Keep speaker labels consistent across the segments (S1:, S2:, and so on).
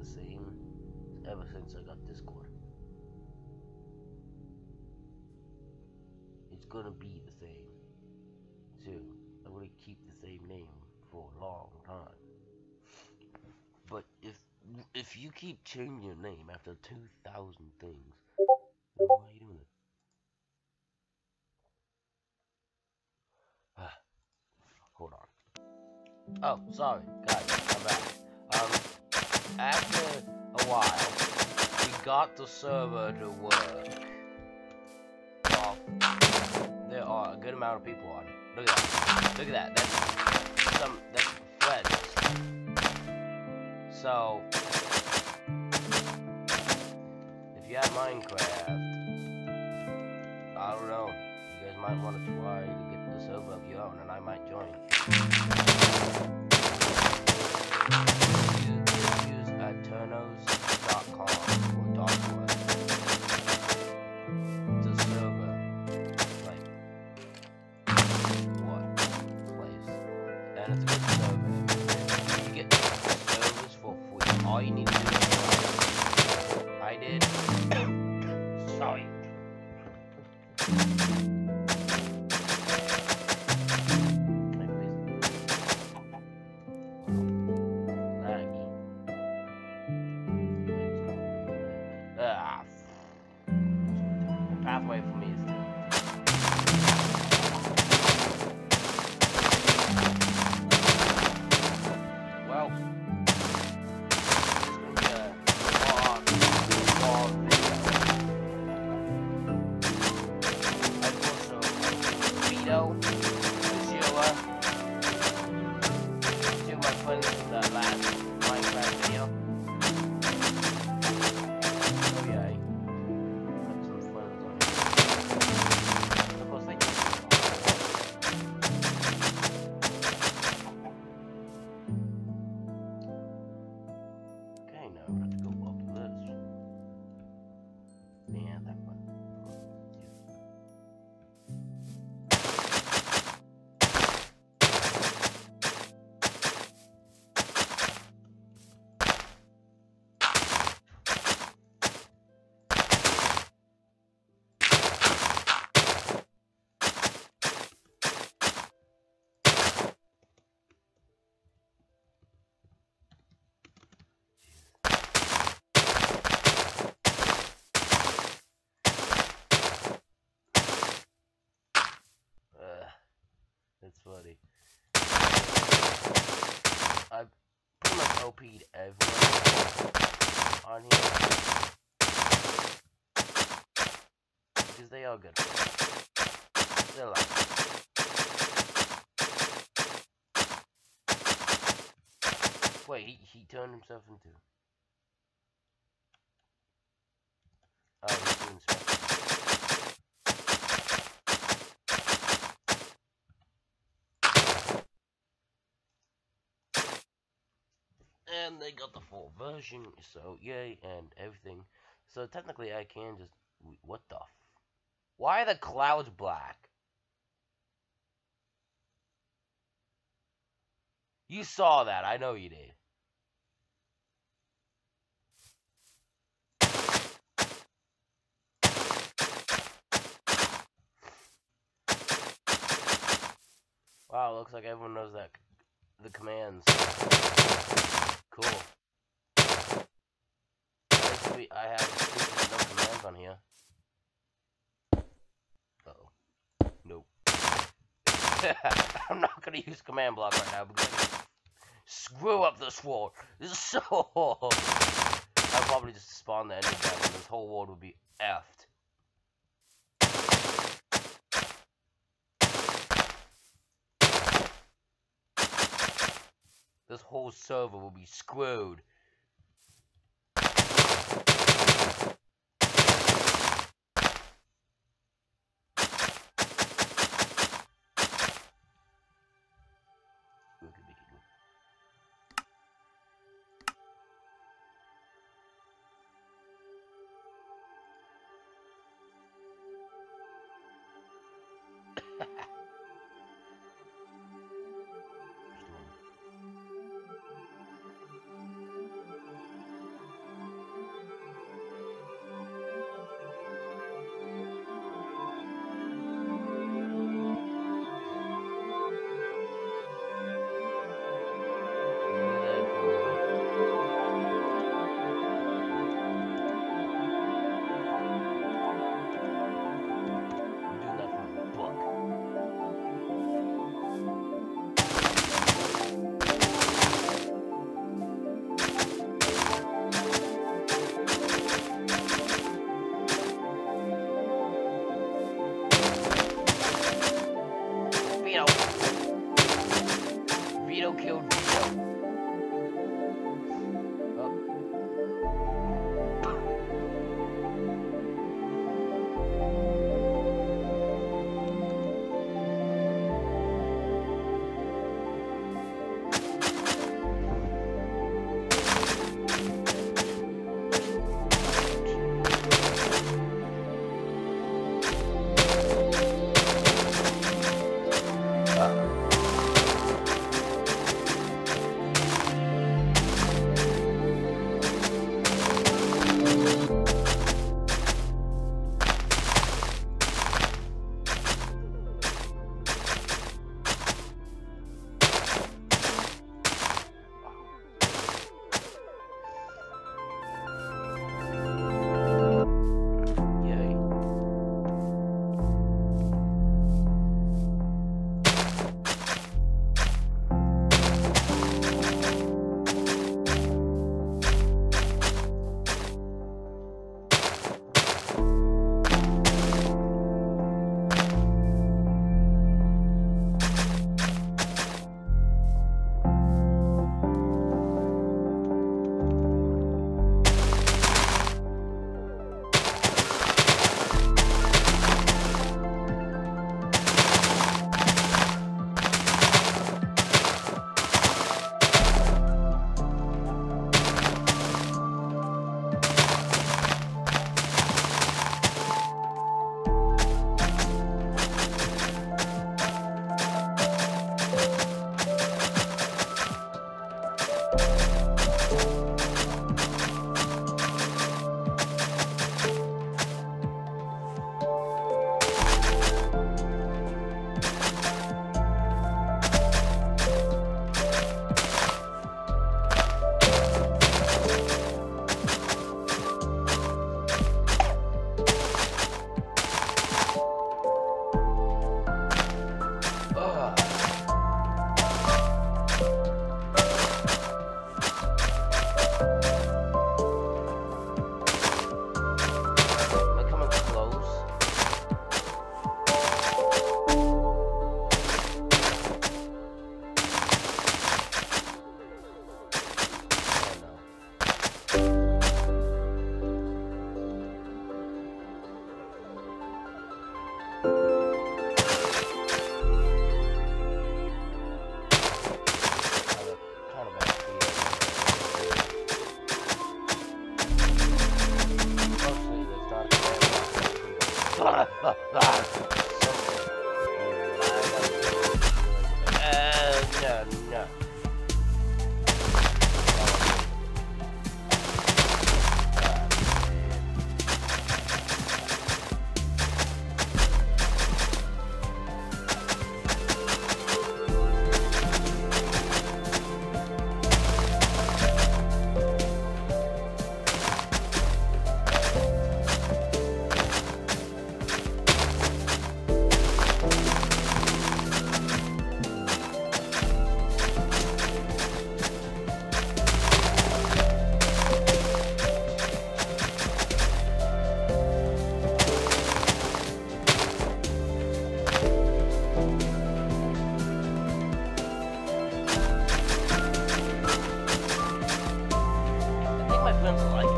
S1: the same ever since I got Discord. It's gonna be the same. Too. I'm gonna keep the same name for a long time. But if if you keep changing your name after two thousand things, then why are you doing it? Ah, hold on. Oh, sorry, guys, after a while, we got the server to work. Well, there are a good amount of people on it. Look at that. Look at that. That's some. That's friends. So, if you have Minecraft, I don't know. You guys might want to try to get the server of your own, and I might join. Aternos.com or .org. OP'd everyone on here. Because they are good. They're like. Wait, he, he turned himself into. Oh, he's doing stuff. and they got the full so yay, and everything. So technically, I can just. What the? Why are the clouds black? You saw that, I know you did. Wow, looks like everyone knows that the commands. Cool. I have no commands on here. Uh oh. Nope. I'm not gonna use command block right now because screw up this world. This is so. I'll probably just spawn the ender dragon. This whole world would be effed. This whole server will be screwed. Friends. Like,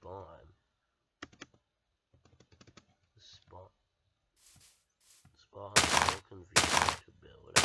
S1: spawn. Spawn. Spawn so confusing to build.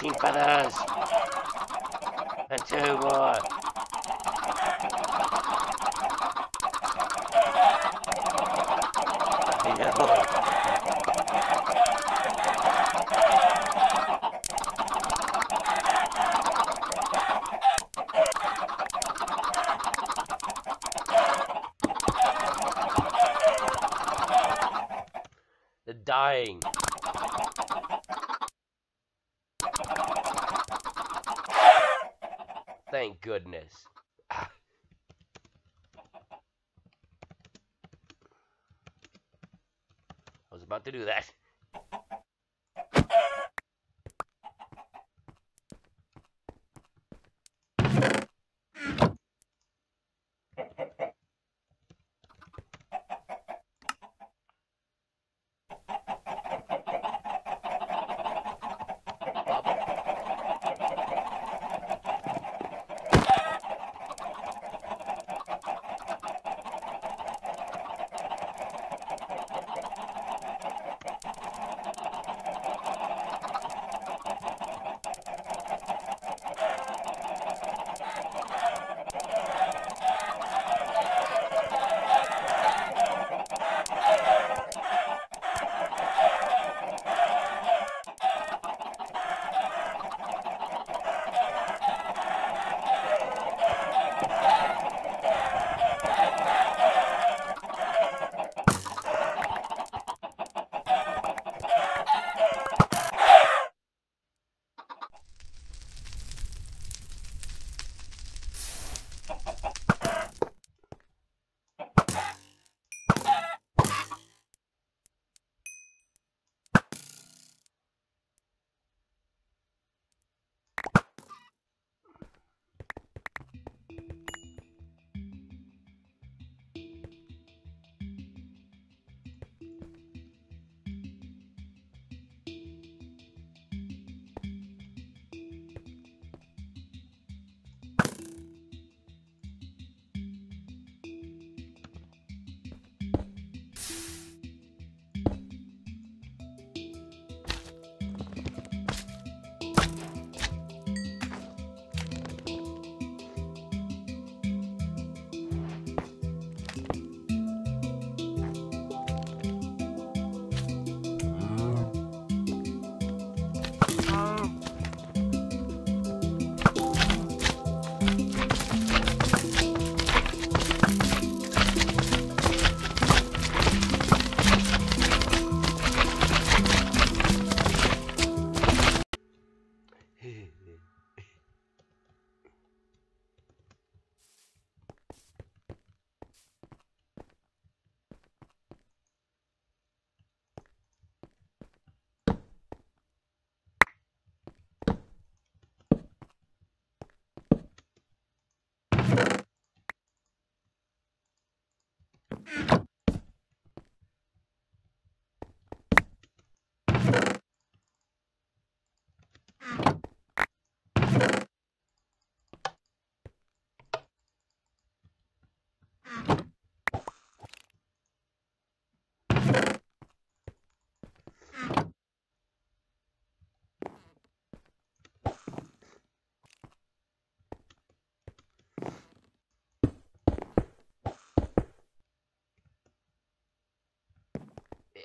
S1: Dying. Goodness. I was about to do that.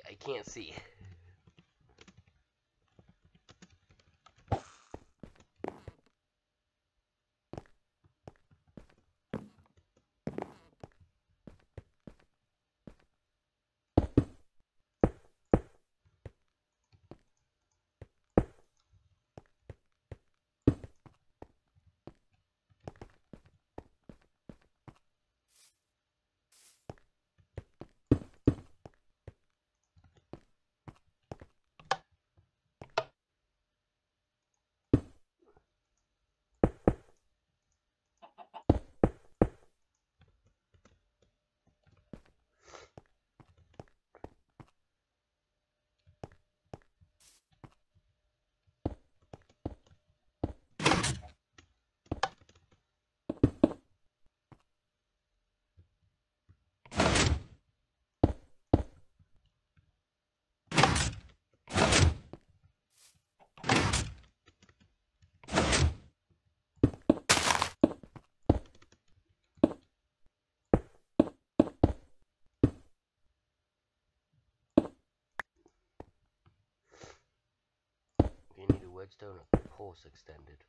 S1: I can't see. Or horse extended.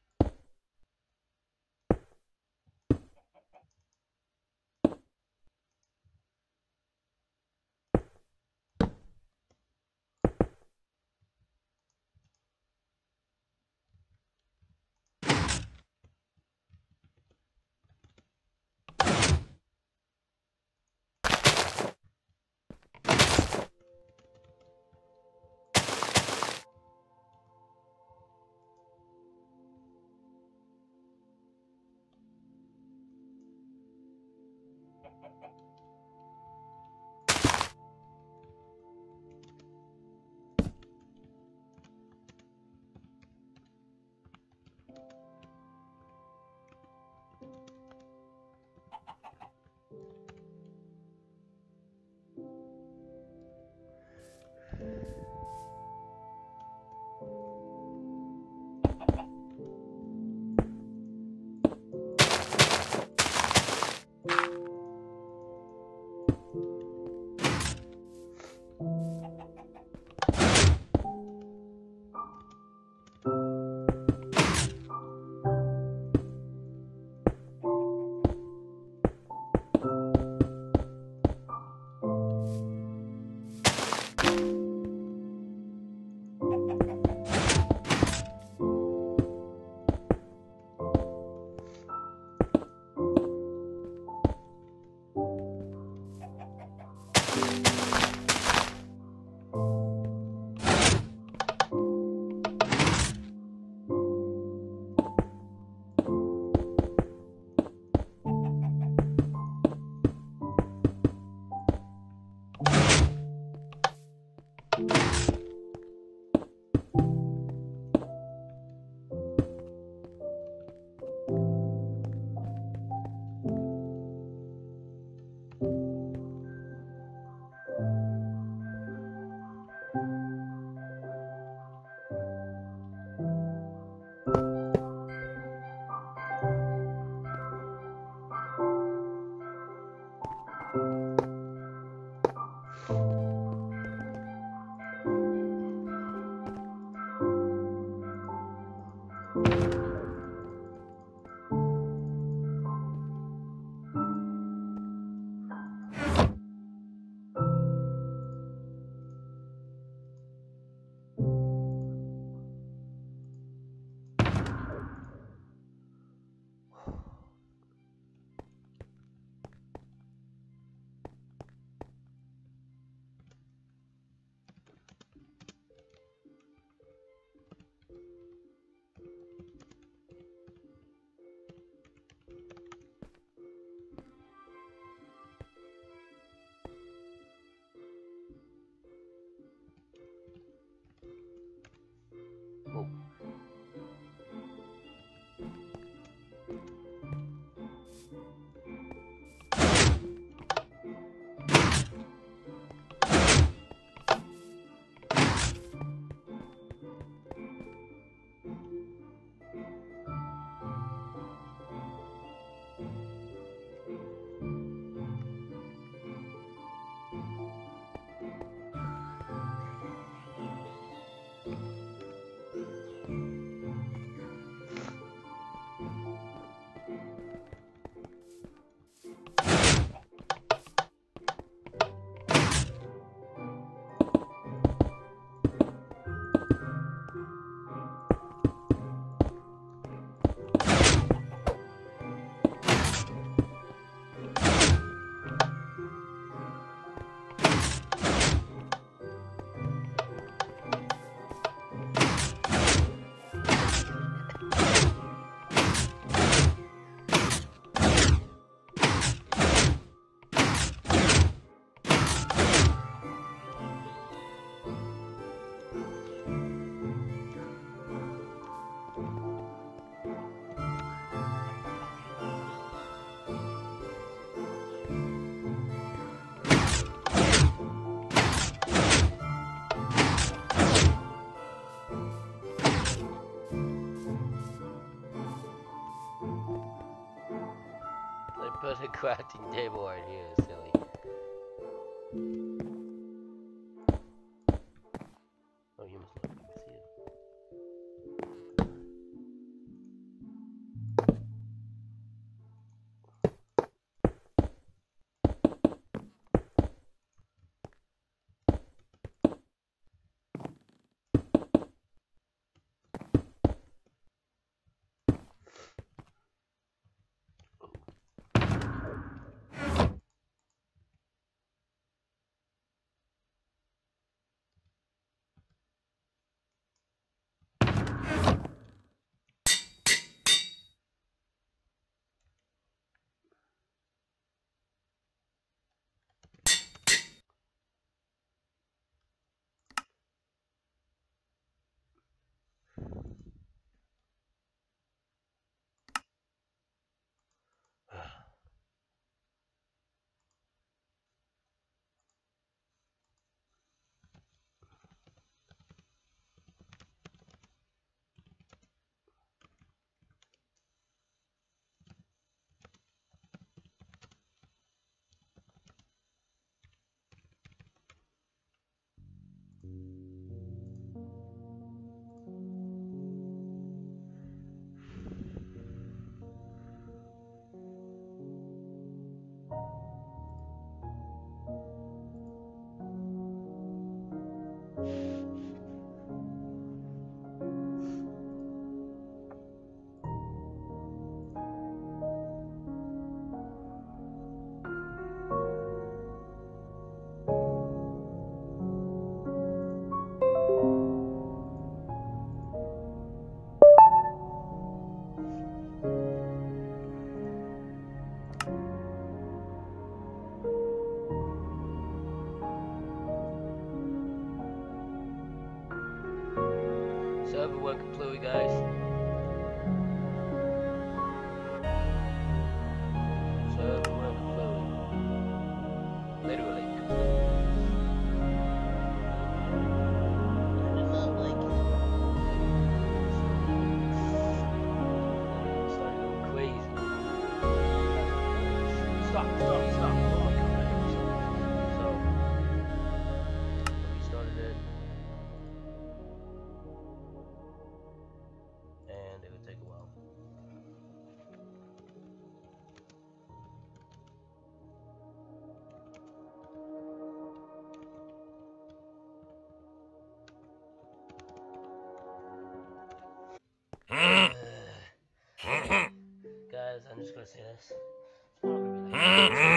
S1: Crafting table right here, just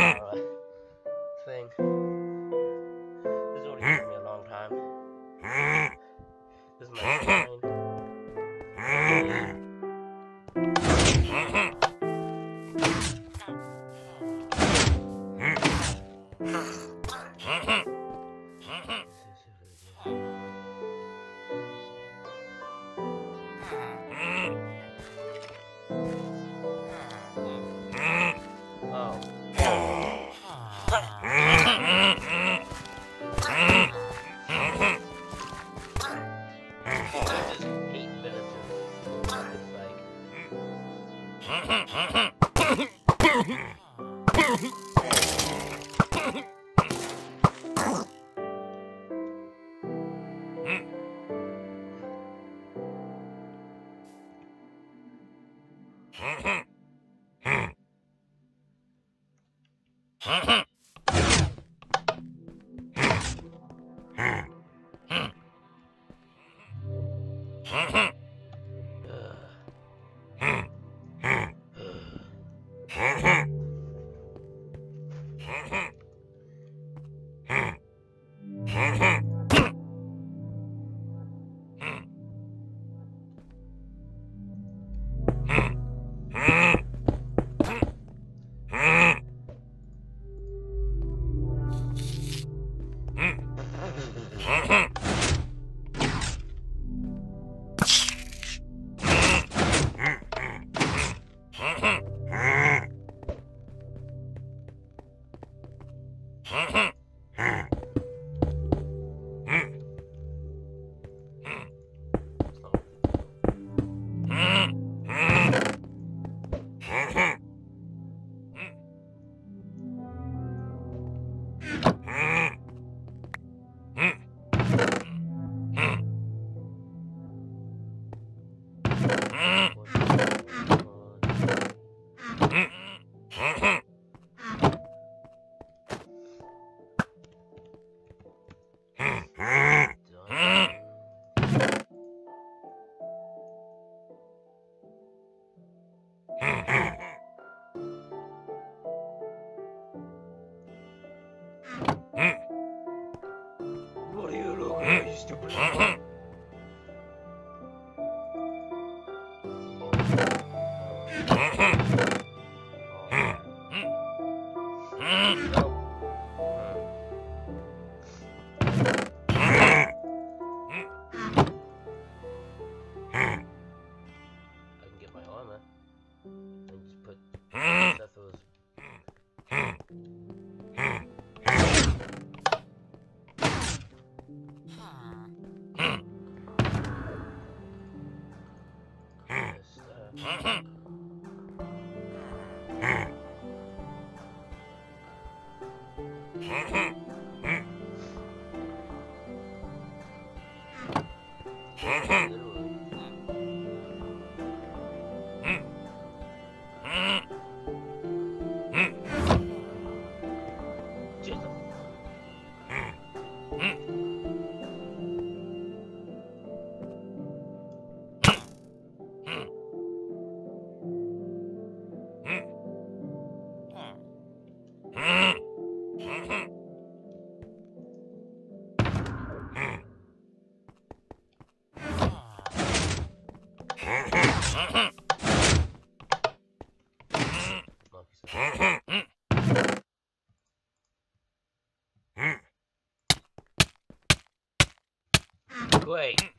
S1: Great.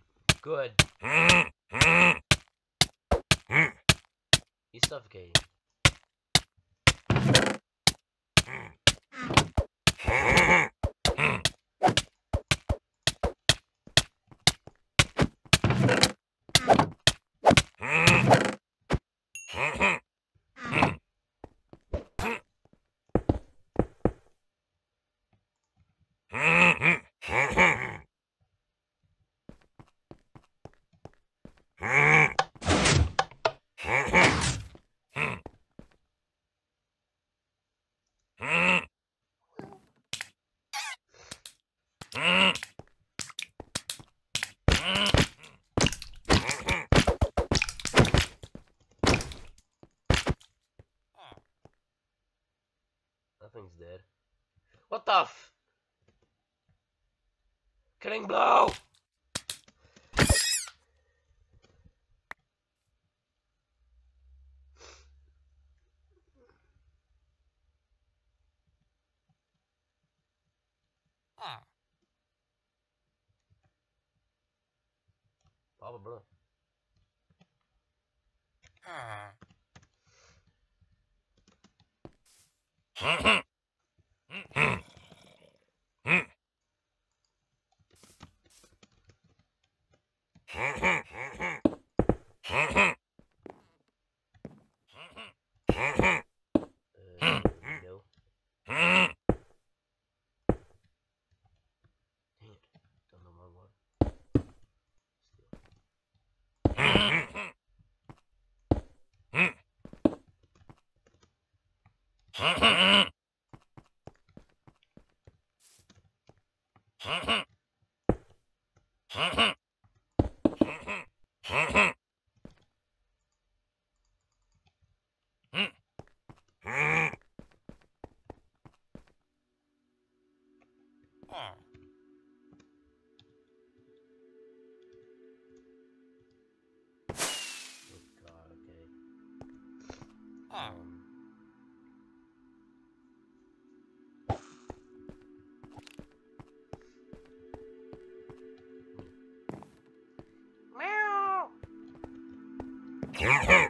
S1: Killing blow! Papa bro. Uh, Yeah.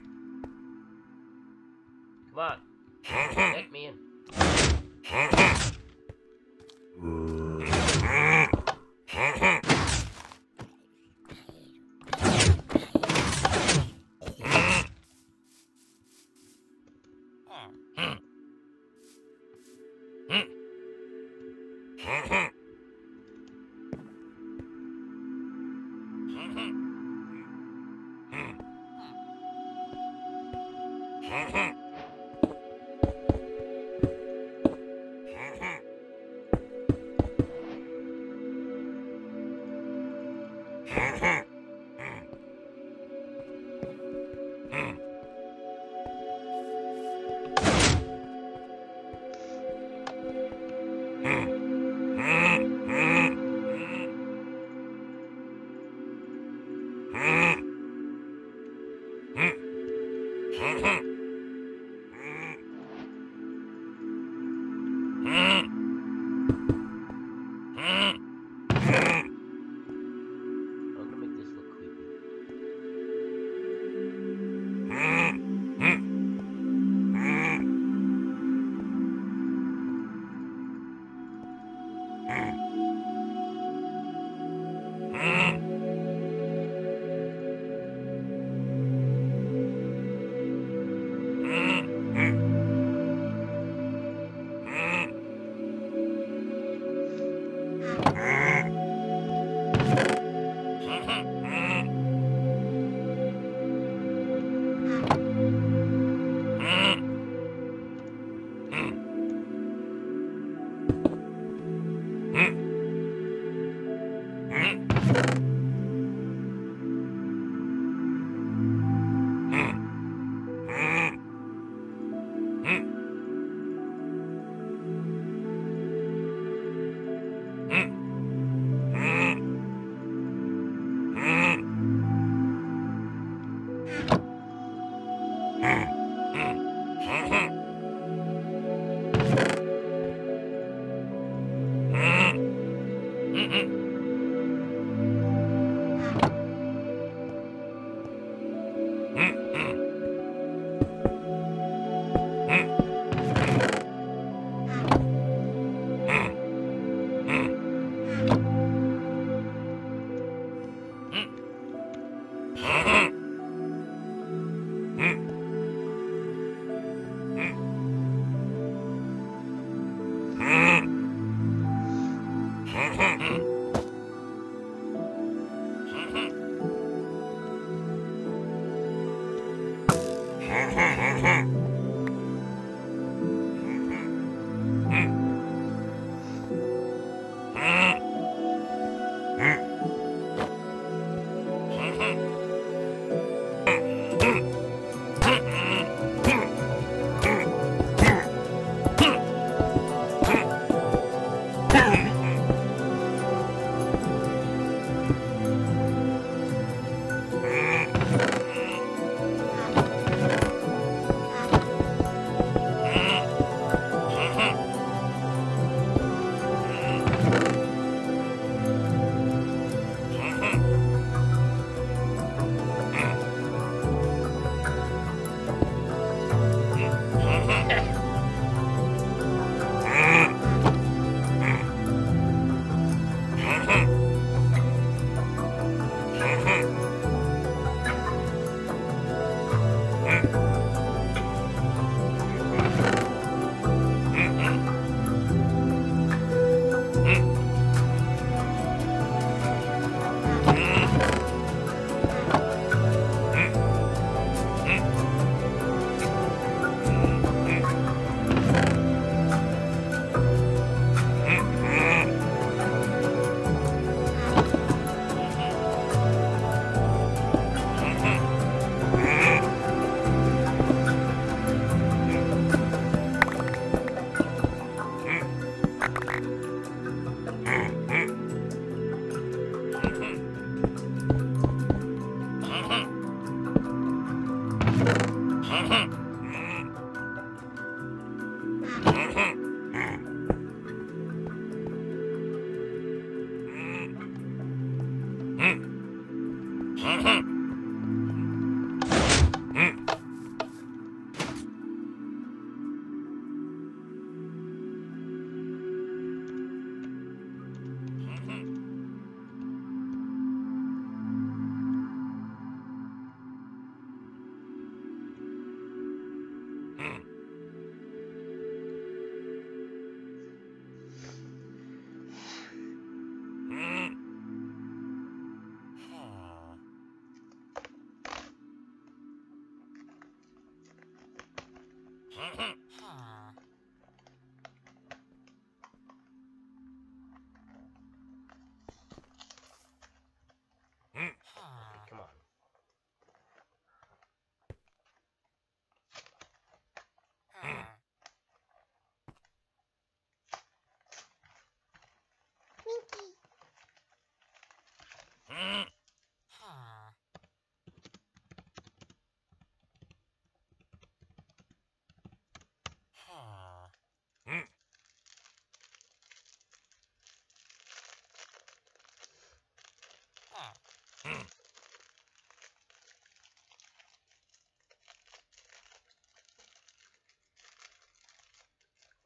S1: Uh-huh.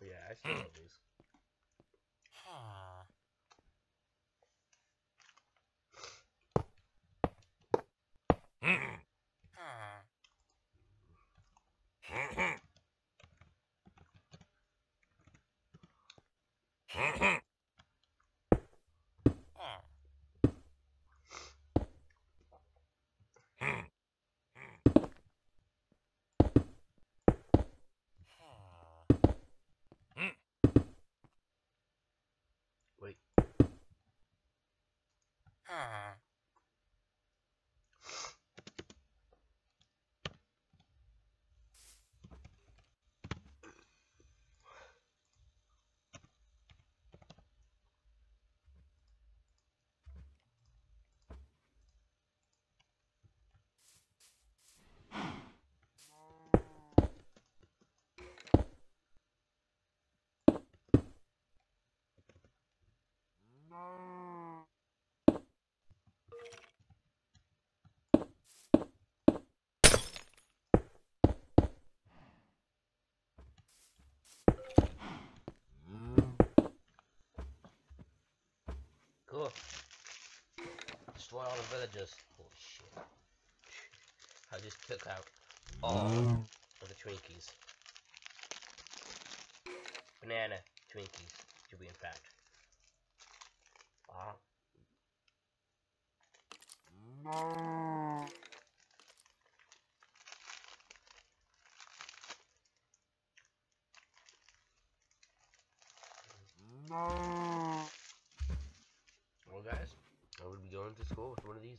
S1: Yeah, I still love these. Cool. Destroy all the villagers. Oh shit. I just took out all of the Twinkies. Banana Twinkies, to be in fact. Ah. Well, guys, I would be going to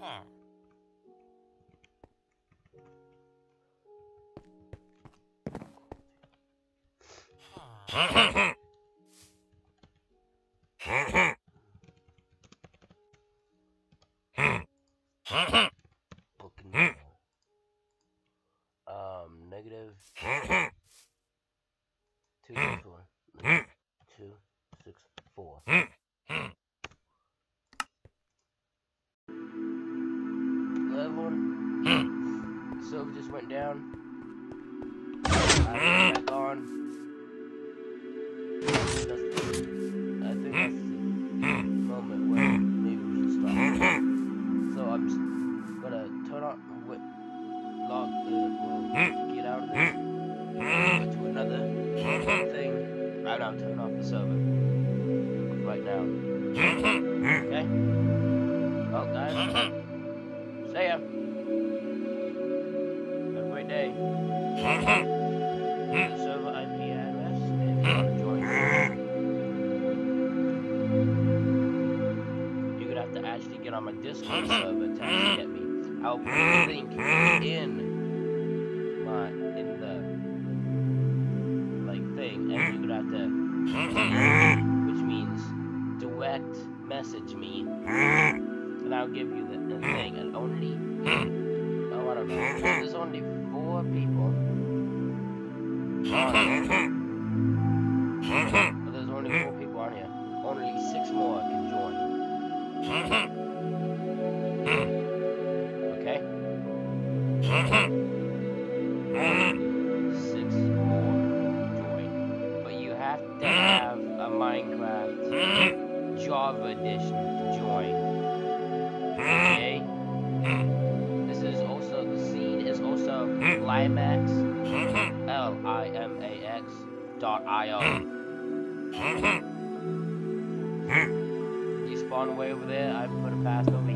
S1: 二。Minecraft Java Edition to join. Okay? This is also, the seed is also Limax, L-I-M-A-X dot I-O. You spawn way over there, I put a path over